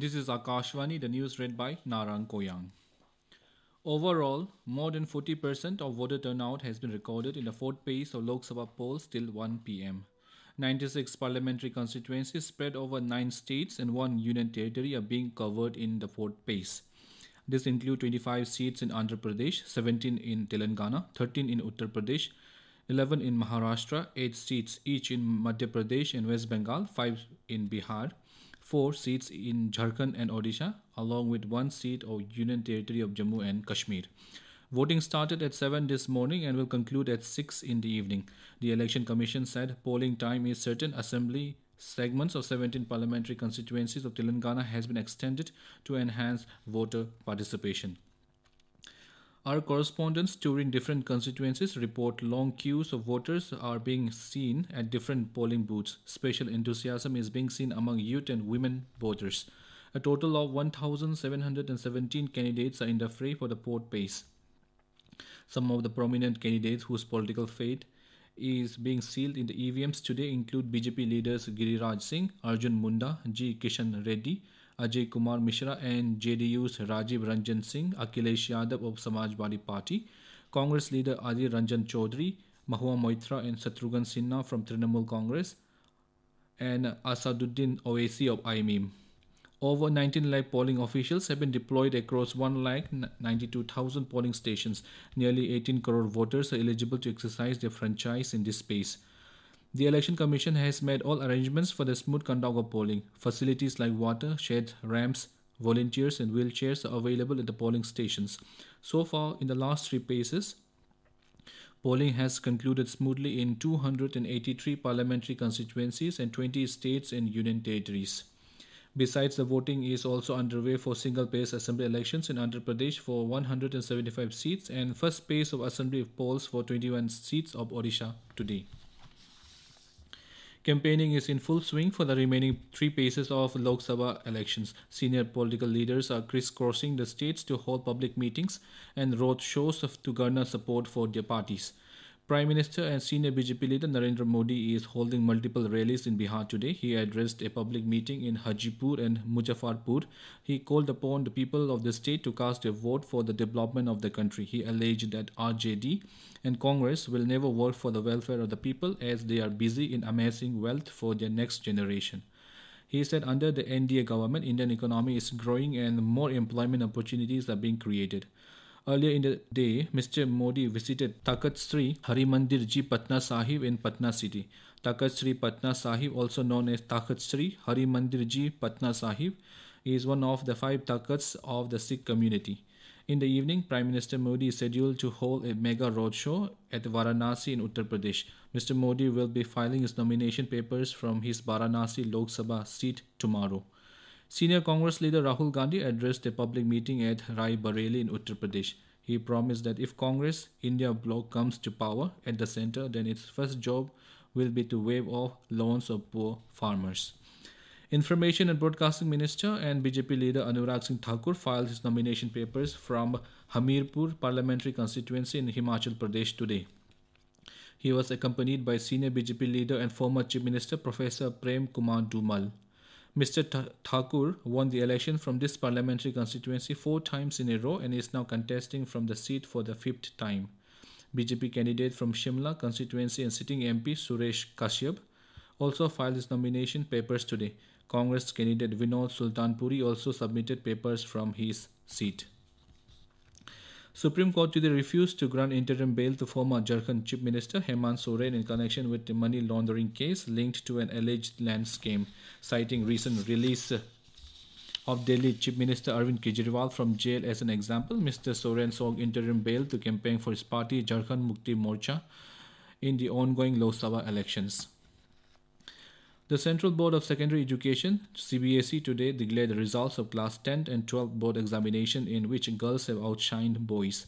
This is Akashvani, the news read by Narang Koyang. Overall, more than 40% of voter turnout has been recorded in the fourth phase of Lok Sabha polls till 1 pm. 96 parliamentary constituencies spread over 9 states and 1 union territory are being covered in the fourth phase. This includes 25 seats in Andhra Pradesh, 17 in Telangana, 13 in Uttar Pradesh, 11 in Maharashtra, 8 seats each in Madhya Pradesh and West Bengal, 5 in Bihar, 4 seats in Jharkhand and Odisha, along with 1 seat of Union Territory of Jammu and Kashmir. Voting started at 7 this morning and will conclude at 6 in the evening. The Election Commission said polling time is certain assembly segments of 17 parliamentary constituencies of Telangana has been extended to enhance voter participation. Our correspondents touring different constituencies report long queues of voters are being seen at different polling booths. Special enthusiasm is being seen among youth and women voters. A total of 1,717 candidates are in the fray for the port pace. Some of the prominent candidates whose political fate is being sealed in the EVMs today include BJP leaders Giriraj Singh, Arjun Munda, G. Kishan Reddy, Ajay Kumar Mishra, and JDU's Rajiv Ranjan Singh, Akhilesh Yadav of Samajwadi Party, Congress leader Adhir Ranjan Chaudhary, Mahua Moitra, and Shatrughan Sinha from Trinamool Congress, and Asaduddin Owaisi of AIMIM. Over 19 lakh polling officials have been deployed across 1 lakh 92,000 polling stations. Nearly 18 crore voters are eligible to exercise their franchise in this space. The Election Commission has made all arrangements for the smooth conduct of polling. Facilities like water, sheds, ramps, volunteers, and wheelchairs are available at the polling stations. So far, in the last three phases, polling has concluded smoothly in 283 parliamentary constituencies and 20 states and union territories. Besides, the voting is also underway for single phase assembly elections in Andhra Pradesh for 175 seats and first phase of assembly polls for 21 seats of Odisha today. Campaigning is in full swing for the remaining three phases of Lok Sabha elections. Senior political leaders are crisscrossing the states to hold public meetings and road shows to garner support for their parties. Prime Minister and senior BJP leader Narendra Modi is holding multiple rallies in Bihar today. He addressed a public meeting in Hajipur and Muzaffarpur. He called upon the people of the state to cast a vote for the development of the country. He alleged that RJD and Congress will never work for the welfare of the people as they are busy in amassing wealth for their next generation. He said under the NDA government, Indian economy is growing and more employment opportunities are being created. Earlier in the day, Mr. Modi visited Takht Sri Harimandir Ji Patna Sahib in Patna city. Takht Sri Patna Sahib, also known as Takht Sri Harimandir Ji Patna Sahib, is one of the five takhts of the Sikh community. In the evening, Prime Minister Modi is scheduled to hold a mega roadshow at Varanasi in Uttar Pradesh. Mr. Modi will be filing his nomination papers from his Varanasi Lok Sabha seat tomorrow. Senior Congress leader Rahul Gandhi addressed a public meeting at Rai Bareli in Uttar Pradesh. He promised that if Congress India bloc comes to power at the center, then its first job will be to waive off loans of poor farmers. Information and Broadcasting Minister and BJP leader Anurag Singh Thakur filed his nomination papers from Hamirpur parliamentary constituency in Himachal Pradesh today. He was accompanied by senior BJP leader and former Chief Minister Professor Prem Kumar Dhumal. Mr. Thakur won the election from this parliamentary constituency four times in a row and is now contesting from the seat for the fifth time. BJP candidate from Shimla constituency and sitting MP Suresh Kashyap also filed his nomination papers today. Congress candidate Vinod Sultanpuri also submitted papers from his seat. Supreme Court today refused to grant interim bail to former Jharkhand Chief Minister Hemant Soren in connection with the money laundering case linked to an alleged land scam, citing recent release of Delhi Chief Minister Arvind Kejriwal from jail as an example. Mr. Soren sought interim bail to campaign for his party Jharkhand Mukti Morcha in the ongoing Lok Sabha elections. The Central Board of Secondary Education CBSE today declared the results of class 10 and 12 board examination in which girls have outshined boys.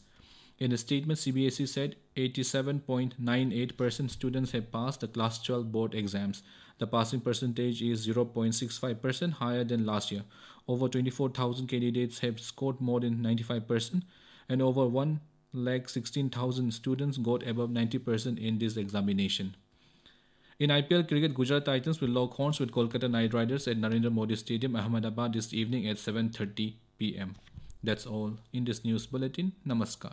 In a statement, CBSE said 87.98% students have passed the class 12 board exams. The passing percentage is 0.65% higher than last year. Over 24,000 candidates have scored more than 95%, and over 1 lakh 16,000 students got above 90% in this examination. In IPL cricket, Gujarat Titans will lock horns with Kolkata Knight Riders at Narendra Modi Stadium, Ahmedabad this evening at 7:30 p.m. That's all in this news bulletin. Namaskar.